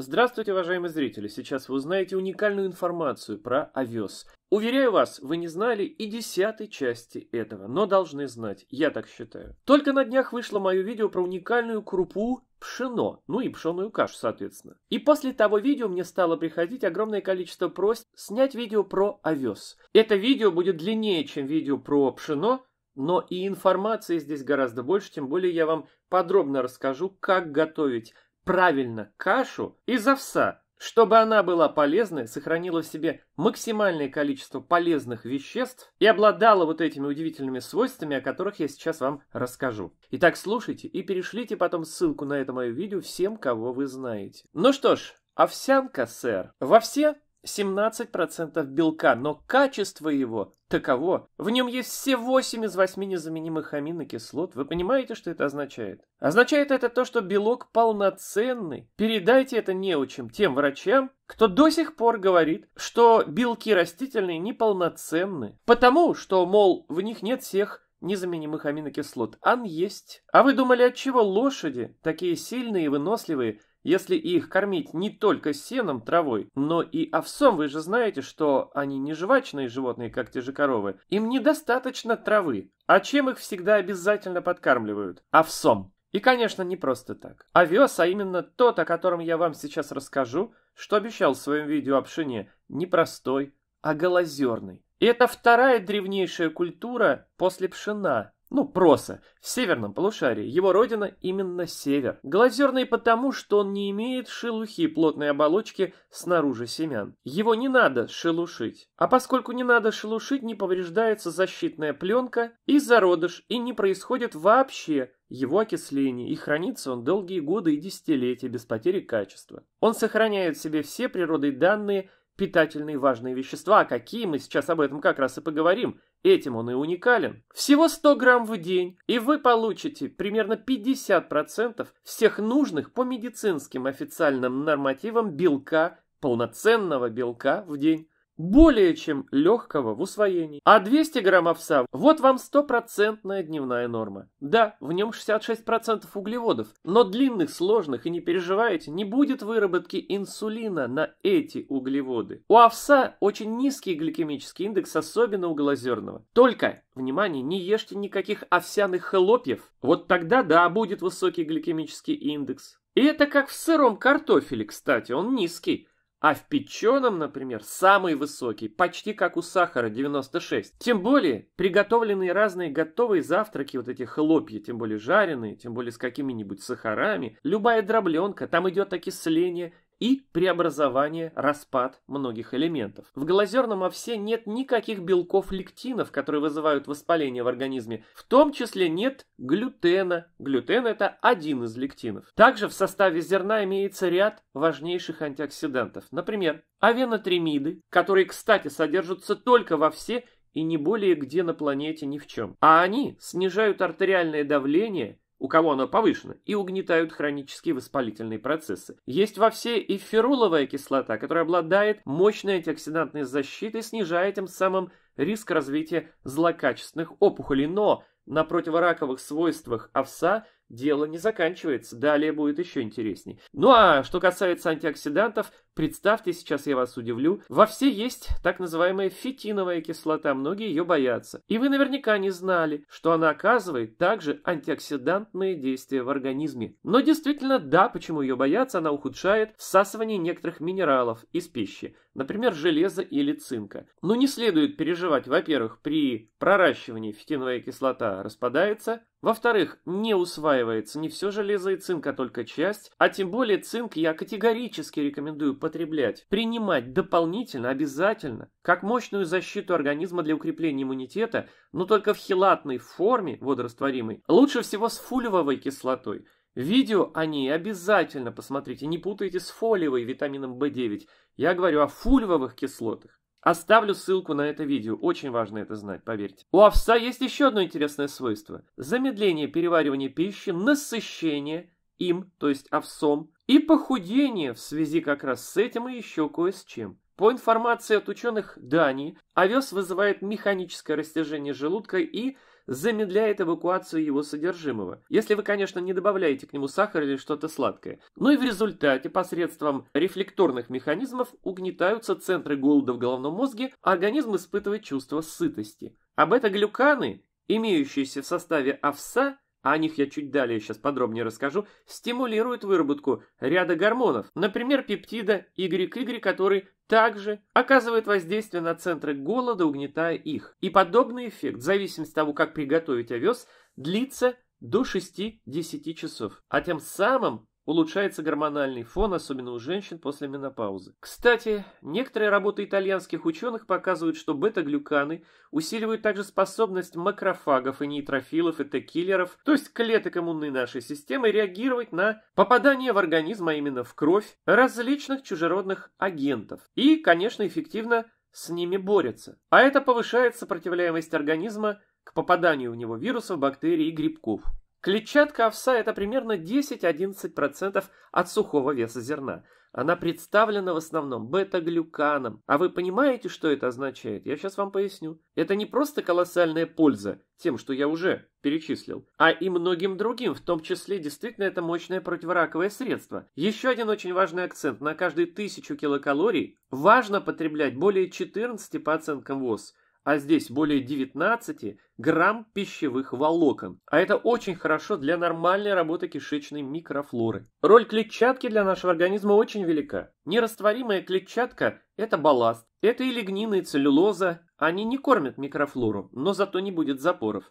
Здравствуйте, уважаемые зрители! Сейчас вы узнаете уникальную информацию про овес. Уверяю вас, вы не знали и десятой части этого, но должны знать, я так считаю. Только на днях вышло мое видео про уникальную крупу пшено, ну и пшеную кашу, соответственно. И после того видео мне стало приходить огромное количество просьб снять видео про овес. Это видео будет длиннее, чем видео про пшено, но и информации здесь гораздо больше, тем более я вам подробно расскажу, как готовить правильно кашу из овса, чтобы она была полезной, сохранила в себе максимальное количество полезных веществ и обладала вот этими удивительными свойствами, о которых я сейчас вам расскажу. Итак, слушайте и перешлите потом ссылку на это мое видео всем, кого вы знаете. Ну что ж, овсянка, сэр. Во все 17% белка, но качество его таково. В нем есть все 8 из 8 незаменимых аминокислот. Вы понимаете, что это означает? Означает это то, что белок полноценный. Передайте это неучим тем врачам, кто до сих пор говорит, что белки растительные неполноценны. Потому что, мол, в них нет всех незаменимых аминокислот. Ан есть. А вы думали, от чего лошади, такие сильные и выносливые, если их кормить не только сеном, травой, но и овсом, вы же знаете, что они не жвачные животные, как те же коровы. Им недостаточно травы. А чем их всегда обязательно подкармливают? Овсом. И, конечно, не просто так. Овес, а именно тот, о котором я вам сейчас расскажу, что обещал в своем видео о пшене, не простой, а голозерный. И это вторая древнейшая культура после пшена, ну, проса, в северном полушарии. Его родина именно север. Глазерный потому, что он не имеет шелухи плотной оболочки снаружи семян. Его не надо шелушить. А поскольку не надо шелушить, не повреждается защитная пленка и зародыш, и не происходит вообще его окисление, и хранится он долгие годы и десятилетия без потери качества. Он сохраняет в себе все природой данные питательные важные вещества. А какие мы сейчас об этом как раз и поговорим. Этим он и уникален. Всего 100 грамм в день, и вы получите примерно 50% всех нужных по медицинским официальным нормативам белка, полноценного белка в день более чем легкого в усвоении. А 200 грамм овса, вот вам стопроцентная дневная норма. Да, в нем 66% углеводов, но длинных, сложных и не переживайте, не будет выработки инсулина на эти углеводы. У овса очень низкий гликемический индекс, особенно у голозерного. Только, внимание, не ешьте никаких овсяных хлопьев, вот тогда да, будет высокий гликемический индекс. И это как в сыром картофеле, кстати, он низкий. А в печеном, например, самый высокий, почти как у сахара, 96. Тем более, приготовленные разные готовые завтраки, вот эти хлопья, тем более жареные, тем более с какими-нибудь сахарами, любая дробленка, там идет окисление и преобразование, распад многих элементов. В глазерном овсе нет никаких белков-лектинов, которые вызывают воспаление в организме. В том числе нет глютена. Глютен это один из лектинов. Также в составе зерна имеется ряд важнейших антиоксидантов. Например, авенотремиды, которые, кстати, содержатся только во все и не более где на планете ни в чем. А они снижают артериальное давление у кого оно повышено, и угнетают хронические воспалительные процессы. Есть во все и феруловая кислота, которая обладает мощной антиоксидантной защитой, снижая тем самым риск развития злокачественных опухолей. Но на противораковых свойствах овса дело не заканчивается, далее будет еще интересней. Ну а что касается антиоксидантов, представьте, сейчас я вас удивлю, во все есть так называемая фитиновая кислота, многие ее боятся. И вы наверняка не знали, что она оказывает также антиоксидантные действия в организме. Но действительно, да, почему ее боятся, она ухудшает всасывание некоторых минералов из пищи, например, железа или цинка. Но не следует переживать, во-первых, при проращивании фитиновая кислота распадается, во-вторых, не усваивается не все железо и цинк, а только часть, а тем более цинк я категорически рекомендую потреблять, принимать дополнительно, обязательно, как мощную защиту организма для укрепления иммунитета, но только в хелатной форме, водорастворимой, лучше всего с фулевой кислотой. Видео о ней обязательно посмотрите, не путайте с фолиевой витамином В9. Я говорю о фульвовых кислотах. Оставлю ссылку на это видео, очень важно это знать, поверьте. У овса есть еще одно интересное свойство. Замедление переваривания пищи, насыщение им, то есть овсом, и похудение в связи как раз с этим и еще кое с чем. По информации от ученых Дании, овес вызывает механическое растяжение желудка и замедляет эвакуацию его содержимого. Если вы, конечно, не добавляете к нему сахар или что-то сладкое. Ну и в результате посредством рефлекторных механизмов угнетаются центры голода в головном мозге, а организм испытывает чувство сытости. А бета-глюканы, имеющиеся в составе овса, а о них я чуть далее сейчас подробнее расскажу, стимулируют выработку ряда гормонов, например, пептида YY, который также оказывает воздействие на центры голода, угнетая их. И подобный эффект, в зависимости от того, как приготовить овес, длится до 6-10 часов. А тем самым улучшается гормональный фон, особенно у женщин после менопаузы. Кстати, некоторые работы итальянских ученых показывают, что бета-глюканы усиливают также способность макрофагов и нейтрофилов и Т-киллеров, то есть клеток иммунной нашей системы, реагировать на попадание в организм, а именно в кровь, различных чужеродных агентов. И, конечно, эффективно с ними борются. А это повышает сопротивляемость организма к попаданию в него вирусов, бактерий и грибков. Клетчатка овса – это примерно 10-11% от сухого веса зерна. Она представлена в основном бета-глюканом. А вы понимаете, что это означает? Я сейчас вам поясню. Это не просто колоссальная польза тем, что я уже перечислил, а и многим другим, в том числе действительно это мощное противораковое средство. Еще один очень важный акцент. На каждые тысячу килокалорий важно потреблять более 14 по оценкам ВОЗ – а здесь более 19 грамм пищевых волокон. А это очень хорошо для нормальной работы кишечной микрофлоры. Роль клетчатки для нашего организма очень велика. Нерастворимая клетчатка – это балласт. Это и лигнина, и целлюлоза. Они не кормят микрофлору, но зато не будет запоров.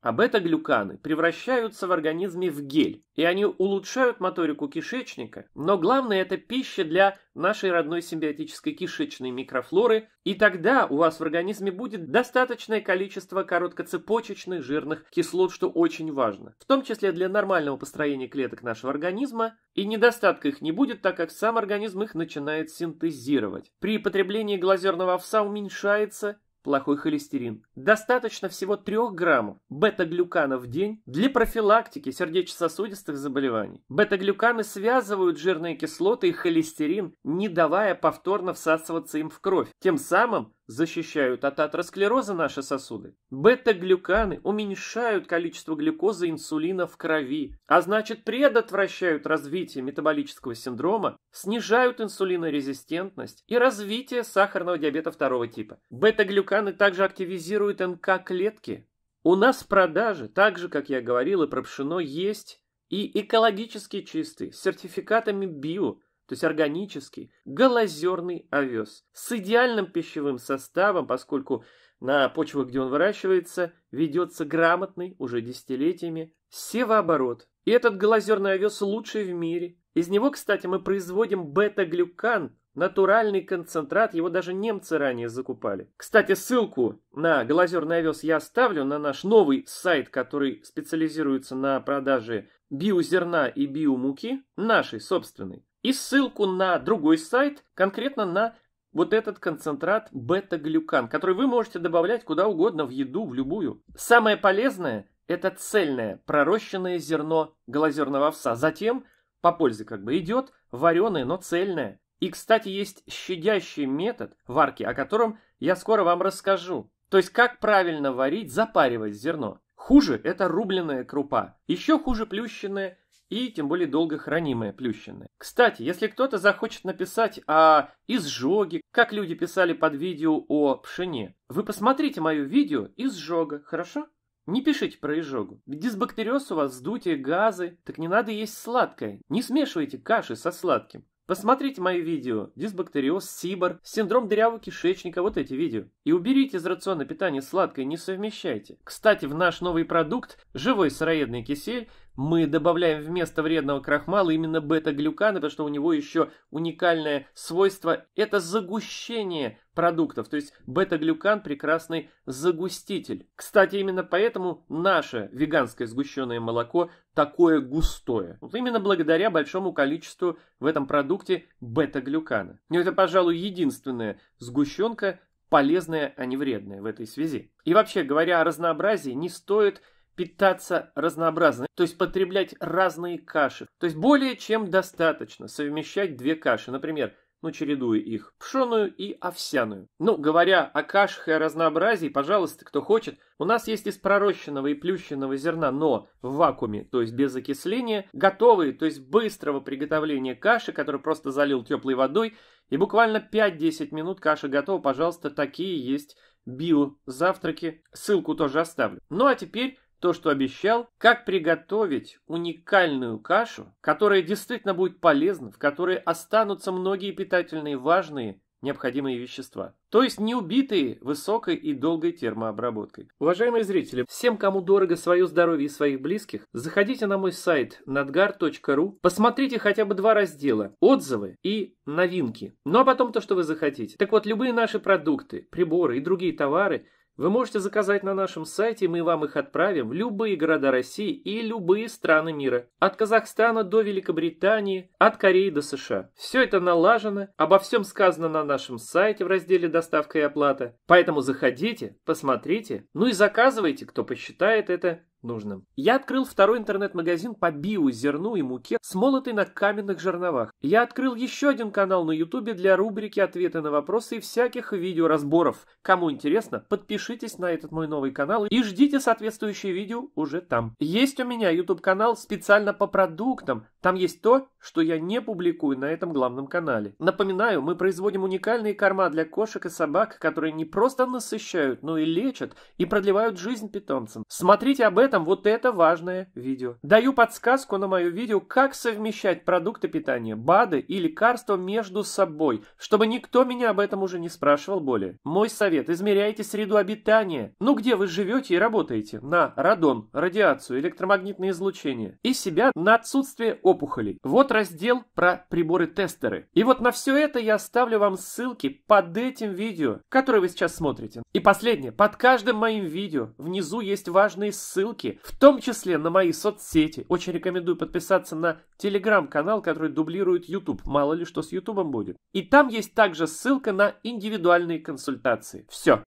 А бета-глюканы превращаются в организме в гель, и они улучшают моторику кишечника, но главное это пища для нашей родной симбиотической кишечной микрофлоры, и тогда у вас в организме будет достаточное количество короткоцепочечных жирных кислот, что очень важно, в том числе для нормального построения клеток нашего организма, и недостатка их не будет, так как сам организм их начинает синтезировать. При потреблении глазерного овса уменьшается плохой холестерин. Достаточно всего 3 граммов бета-глюкана в день для профилактики сердечно-сосудистых заболеваний. Бета-глюканы связывают жирные кислоты и холестерин, не давая повторно всасываться им в кровь. Тем самым защищают от атеросклероза наши сосуды. Бета-глюканы уменьшают количество глюкозы и инсулина в крови, а значит предотвращают развитие метаболического синдрома, снижают инсулинорезистентность и развитие сахарного диабета второго типа. Бета-глюканы также активизируют НК-клетки. У нас в продаже, так же, как я говорил и про пшено, есть и экологически чистый, с сертификатами био, то есть органический, голозерный овес с идеальным пищевым составом, поскольку на почвах, где он выращивается, ведется грамотный, уже десятилетиями, севооборот. И этот голозерный овес лучший в мире. Из него, кстати, мы производим бета-глюкан, натуральный концентрат, его даже немцы ранее закупали. Кстати, ссылку на голозерный овес я оставлю на наш новый сайт, который специализируется на продаже биозерна и биомуки, нашей собственной и ссылку на другой сайт, конкретно на вот этот концентрат бета-глюкан, который вы можете добавлять куда угодно в еду, в любую. Самое полезное – это цельное пророщенное зерно глазерного овса. Затем, по пользе как бы, идет вареное, но цельное. И, кстати, есть щадящий метод варки, о котором я скоро вам расскажу. То есть, как правильно варить, запаривать зерно. Хуже – это рубленная крупа. Еще хуже плющенная и тем более долго хранимое плющенное. Кстати, если кто-то захочет написать о изжоге, как люди писали под видео о пшене, вы посмотрите мое видео изжога, хорошо? Не пишите про изжогу. Ведь дисбактериоз у вас вздутие, газы, так не надо есть сладкое. Не смешивайте каши со сладким. Посмотрите мои видео «Дисбактериоз», «Сибор», «Синдром дырявого кишечника», вот эти видео. И уберите из рациона питание сладкое, не совмещайте. Кстати, в наш новый продукт «Живой сыроедный кисель» мы добавляем вместо вредного крахмала именно бета-глюканы, потому что у него еще уникальное свойство – это загущение продуктов. То есть бета-глюкан – прекрасный загуститель. Кстати, именно поэтому наше веганское сгущенное молоко такое густое. Вот именно благодаря большому количеству в этом продукте бета-глюкана. Но это, пожалуй, единственная сгущенка, полезная, а не вредная в этой связи. И вообще, говоря о разнообразии, не стоит питаться разнообразно, то есть потреблять разные каши. То есть более чем достаточно совмещать две каши. Например, ну, чередуя их, пшеную и овсяную. Ну, говоря о кашах и о разнообразии, пожалуйста, кто хочет, у нас есть из пророщенного и плющенного зерна, но в вакууме, то есть без окисления, готовые, то есть быстрого приготовления каши, который просто залил теплой водой, и буквально 5-10 минут каша готова, пожалуйста, такие есть био-завтраки, ссылку тоже оставлю. Ну а теперь то, что обещал, как приготовить уникальную кашу, которая действительно будет полезна, в которой останутся многие питательные важные необходимые вещества. То есть не убитые высокой и долгой термообработкой. Уважаемые зрители, всем, кому дорого свое здоровье и своих близких, заходите на мой сайт nadgar.ru, посмотрите хотя бы два раздела «Отзывы» и «Новинки». Ну а потом то, что вы захотите. Так вот, любые наши продукты, приборы и другие товары – вы можете заказать на нашем сайте, мы вам их отправим в любые города России и любые страны мира. От Казахстана до Великобритании, от Кореи до США. Все это налажено, обо всем сказано на нашем сайте в разделе «Доставка и оплата». Поэтому заходите, посмотрите, ну и заказывайте, кто посчитает это нужным. Я открыл второй интернет-магазин по биозерну и муке, смолотой на каменных жерновах. Я открыл еще один канал на ютубе для рубрики «Ответы на вопросы» и всяких видеоразборов. Кому интересно, подпишитесь на этот мой новый канал и ждите соответствующие видео уже там. Есть у меня YouTube канал специально по продуктам. Там есть то, что я не публикую на этом главном канале. Напоминаю, мы производим уникальные корма для кошек и собак, которые не просто насыщают, но и лечат и продлевают жизнь питомцам. Смотрите об этом этом вот это важное видео. Даю подсказку на мое видео, как совмещать продукты питания, БАДы и лекарства между собой, чтобы никто меня об этом уже не спрашивал более. Мой совет, измеряйте среду обитания. Ну где вы живете и работаете? На радон, радиацию, электромагнитное излучение. И себя на отсутствие опухолей. Вот раздел про приборы-тестеры. И вот на все это я оставлю вам ссылки под этим видео, которое вы сейчас смотрите. И последнее, под каждым моим видео внизу есть важные ссылки ссылки, в том числе на мои соцсети. Очень рекомендую подписаться на телеграм-канал, который дублирует YouTube. Мало ли что с YouTube будет. И там есть также ссылка на индивидуальные консультации. Все.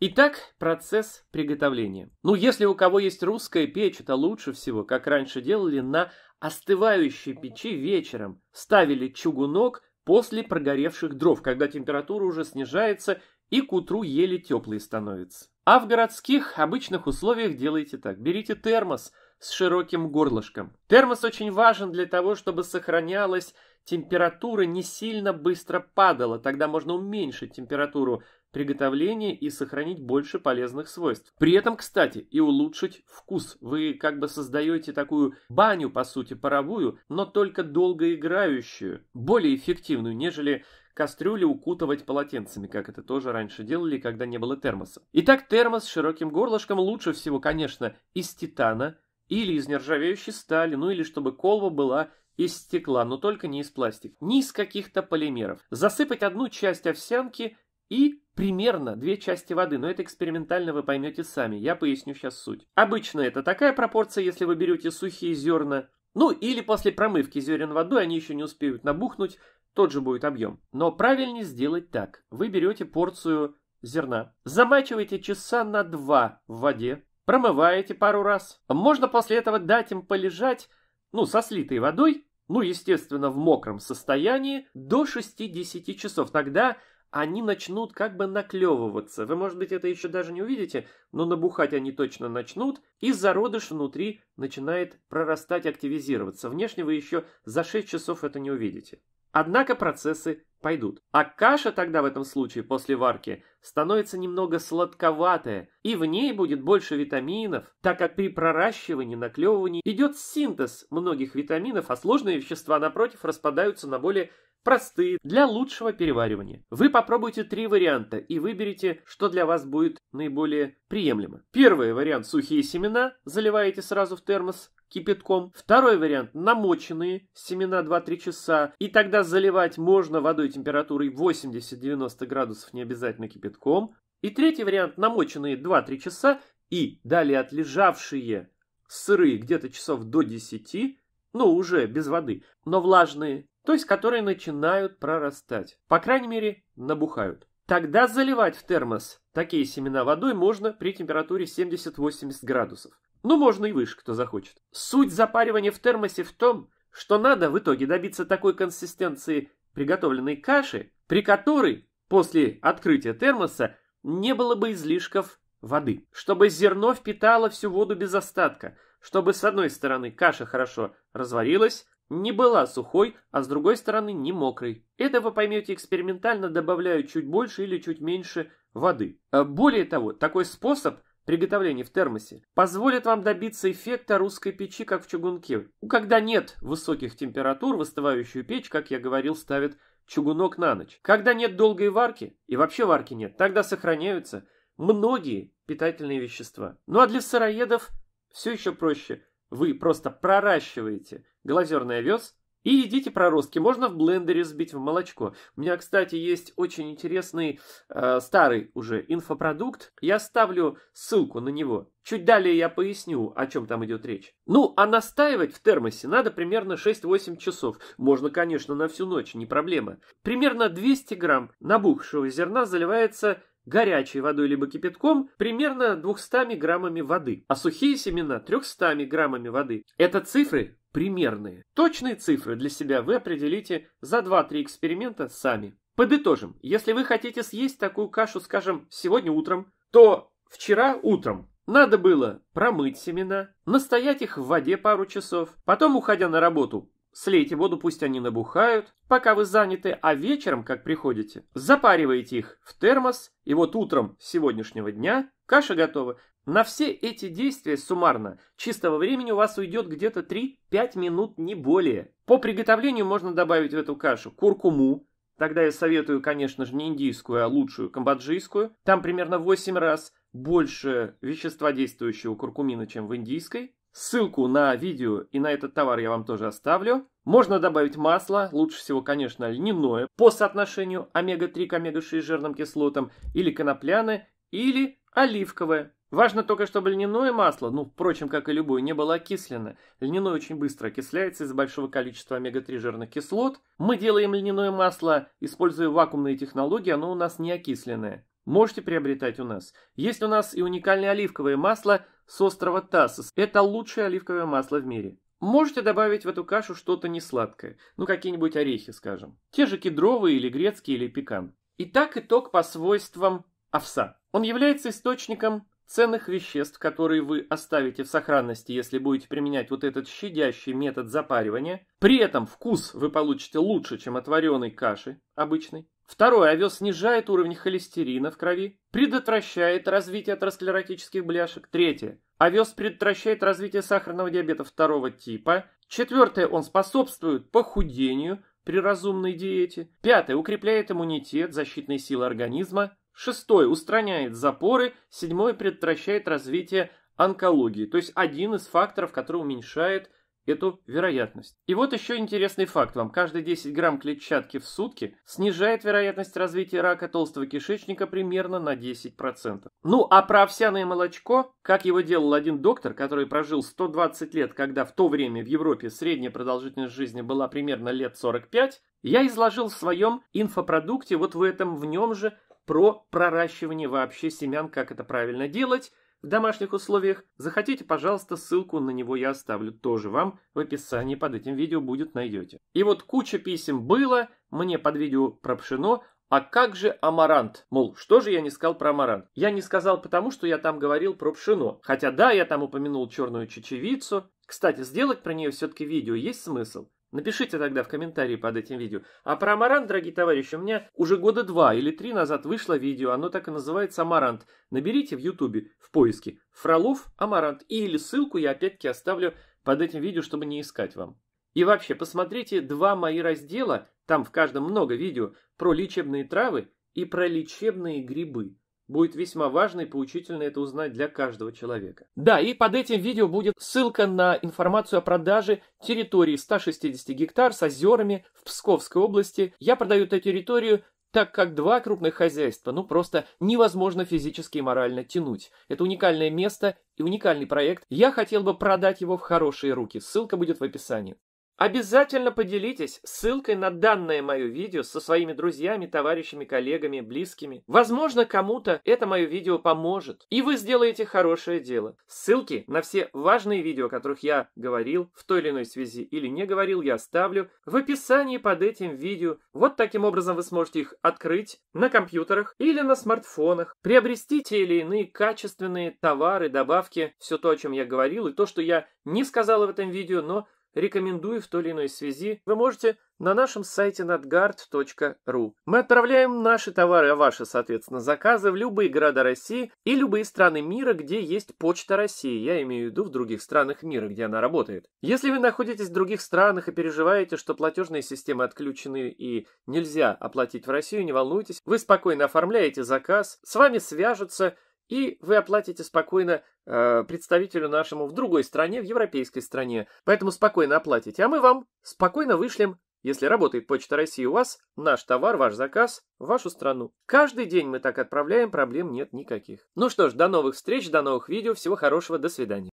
Итак, процесс приготовления. Ну, если у кого есть русская печь, это лучше всего, как раньше делали, на остывающей печи вечером. Ставили чугунок после прогоревших дров, когда температура уже снижается и к утру еле теплые становятся. А в городских обычных условиях делайте так. Берите термос с широким горлышком. Термос очень важен для того, чтобы сохранялась температура, не сильно быстро падала. Тогда можно уменьшить температуру приготовления и сохранить больше полезных свойств. При этом, кстати, и улучшить вкус. Вы как бы создаете такую баню, по сути, паровую, но только долгоиграющую, более эффективную, нежели кастрюли укутывать полотенцами, как это тоже раньше делали, когда не было термоса. Итак, термос с широким горлышком лучше всего, конечно, из титана или из нержавеющей стали, ну или чтобы колба была из стекла, но только не из пластика, ни из каких-то полимеров. Засыпать одну часть овсянки и примерно две части воды, но это экспериментально вы поймете сами, я поясню сейчас суть. Обычно это такая пропорция, если вы берете сухие зерна, ну или после промывки зерен водой они еще не успеют набухнуть, тот же будет объем. Но правильнее сделать так. Вы берете порцию зерна, замачиваете часа на два в воде, промываете пару раз. Можно после этого дать им полежать, ну, со слитой водой, ну, естественно, в мокром состоянии, до 60 часов. Тогда они начнут как бы наклевываться. Вы, может быть, это еще даже не увидите, но набухать они точно начнут, и зародыш внутри начинает прорастать, активизироваться. Внешне вы еще за 6 часов это не увидите. Однако процессы пойдут. А каша тогда в этом случае после варки становится немного сладковатая, и в ней будет больше витаминов, так как при проращивании, наклевывании идет синтез многих витаминов, а сложные вещества, напротив, распадаются на более простые для лучшего переваривания. Вы попробуйте три варианта и выберите, что для вас будет наиболее приемлемо. Первый вариант – сухие семена, заливаете сразу в термос кипятком. Второй вариант – намоченные семена 2-3 часа, и тогда заливать можно водой температурой 80-90 градусов, не обязательно кипятком. И третий вариант – намоченные 2-3 часа и далее отлежавшие сырые где-то часов до 10, ну уже без воды, но влажные, то есть которые начинают прорастать. По крайней мере, набухают. Тогда заливать в термос такие семена водой можно при температуре 70-80 градусов. Ну, можно и выше, кто захочет. Суть запаривания в термосе в том, что надо в итоге добиться такой консистенции приготовленной каши, при которой после открытия термоса не было бы излишков воды, чтобы зерно впитало всю воду без остатка, чтобы с одной стороны каша хорошо разварилась, не была сухой, а с другой стороны не мокрой. Это вы поймете экспериментально, добавляя чуть больше или чуть меньше воды. Более того, такой способ приготовления в термосе позволит вам добиться эффекта русской печи, как в чугунке. Когда нет высоких температур, в остывающую печь, как я говорил, ставят чугунок на ночь. Когда нет долгой варки, и вообще варки нет, тогда сохраняются многие питательные вещества. Ну а для сыроедов все еще проще. Вы просто проращиваете глазерный овес и едите проростки. Можно в блендере сбить в молочко. У меня, кстати, есть очень интересный э, старый уже инфопродукт. Я ставлю ссылку на него. Чуть далее я поясню, о чем там идет речь. Ну, а настаивать в термосе надо примерно 6-8 часов. Можно, конечно, на всю ночь, не проблема. Примерно 200 грамм набухшего зерна заливается горячей водой либо кипятком примерно 200 граммами воды, а сухие семена 300 граммами воды. Это цифры примерные. Точные цифры для себя вы определите за 2-3 эксперимента сами. Подытожим, если вы хотите съесть такую кашу, скажем, сегодня утром, то вчера утром надо было промыть семена, настоять их в воде пару часов, потом, уходя на работу, Слейте воду, пусть они набухают, пока вы заняты, а вечером, как приходите, запариваете их в термос, и вот утром сегодняшнего дня каша готова. На все эти действия суммарно чистого времени у вас уйдет где-то 3-5 минут, не более. По приготовлению можно добавить в эту кашу куркуму, Тогда я советую, конечно же, не индийскую, а лучшую камбоджийскую. Там примерно в 8 раз больше вещества действующего куркумина, чем в индийской. Ссылку на видео и на этот товар я вам тоже оставлю. Можно добавить масло, лучше всего, конечно, льняное, по соотношению омега-3 к омега-6 жирным кислотам, или конопляное, или оливковое. Важно только, чтобы льняное масло, ну, впрочем, как и любое, не было окислено. Льняное очень быстро окисляется из-за большого количества омега-3 жирных кислот. Мы делаем льняное масло, используя вакуумные технологии, оно у нас не окисленное. Можете приобретать у нас. Есть у нас и уникальное оливковое масло – с острова Тассос. Это лучшее оливковое масло в мире. Можете добавить в эту кашу что-то несладкое, ну какие-нибудь орехи, скажем. Те же кедровые или грецкие или пекан. Итак, итог по свойствам овса. Он является источником ценных веществ, которые вы оставите в сохранности, если будете применять вот этот щадящий метод запаривания. При этом вкус вы получите лучше, чем от вареной каши обычной. Второе, овес снижает уровень холестерина в крови, предотвращает развитие атеросклеротических бляшек. Третье, овес предотвращает развитие сахарного диабета второго типа. Четвертое, он способствует похудению при разумной диете. Пятое, укрепляет иммунитет, защитные силы организма. Шестое, устраняет запоры. Седьмое, предотвращает развитие онкологии. То есть один из факторов, который уменьшает эту вероятность. И вот еще интересный факт вам. Каждые 10 грамм клетчатки в сутки снижает вероятность развития рака толстого кишечника примерно на 10%. Ну а про овсяное молочко, как его делал один доктор, который прожил 120 лет, когда в то время в Европе средняя продолжительность жизни была примерно лет 45, я изложил в своем инфопродукте вот в этом в нем же про проращивание вообще семян, как это правильно делать, в домашних условиях, захотите, пожалуйста, ссылку на него я оставлю тоже вам в описании под этим видео будет найдете. И вот куча писем было мне под видео про пшено, а как же амарант? Мол, что же я не сказал про амарант? Я не сказал потому, что я там говорил про пшено. Хотя да, я там упомянул черную чечевицу. Кстати, сделать про нее все-таки видео есть смысл. Напишите тогда в комментарии под этим видео. А про амарант, дорогие товарищи, у меня уже года два или три назад вышло видео, оно так и называется амарант. Наберите в ютубе в поиске Фролов амарант или ссылку я опять-таки оставлю под этим видео, чтобы не искать вам. И вообще, посмотрите два мои раздела, там в каждом много видео, про лечебные травы и про лечебные грибы. Будет весьма важно и поучительно это узнать для каждого человека. Да, и под этим видео будет ссылка на информацию о продаже территории 160 гектар с озерами в Псковской области. Я продаю эту территорию так как два крупных хозяйства, ну просто невозможно физически и морально тянуть. Это уникальное место и уникальный проект. Я хотел бы продать его в хорошие руки. Ссылка будет в описании. Обязательно поделитесь ссылкой на данное мое видео со своими друзьями, товарищами, коллегами, близкими. Возможно, кому-то это мое видео поможет, и вы сделаете хорошее дело. Ссылки на все важные видео, о которых я говорил в той или иной связи или не говорил, я оставлю в описании под этим видео. Вот таким образом вы сможете их открыть на компьютерах или на смартфонах, приобрести те или иные качественные товары, добавки, все то, о чем я говорил, и то, что я не сказал в этом видео, но рекомендую в той или иной связи, вы можете на нашем сайте nadgard.ru. Мы отправляем наши товары, а ваши, соответственно, заказы в любые города России и любые страны мира, где есть Почта России. Я имею в виду в других странах мира, где она работает. Если вы находитесь в других странах и переживаете, что платежные системы отключены и нельзя оплатить в Россию, не волнуйтесь. Вы спокойно оформляете заказ, с вами свяжутся и вы оплатите спокойно э, представителю нашему в другой стране, в европейской стране. Поэтому спокойно оплатите. А мы вам спокойно вышлем, если работает Почта России у вас, наш товар, ваш заказ в вашу страну. Каждый день мы так отправляем, проблем нет никаких. Ну что ж, до новых встреч, до новых видео, всего хорошего, до свидания.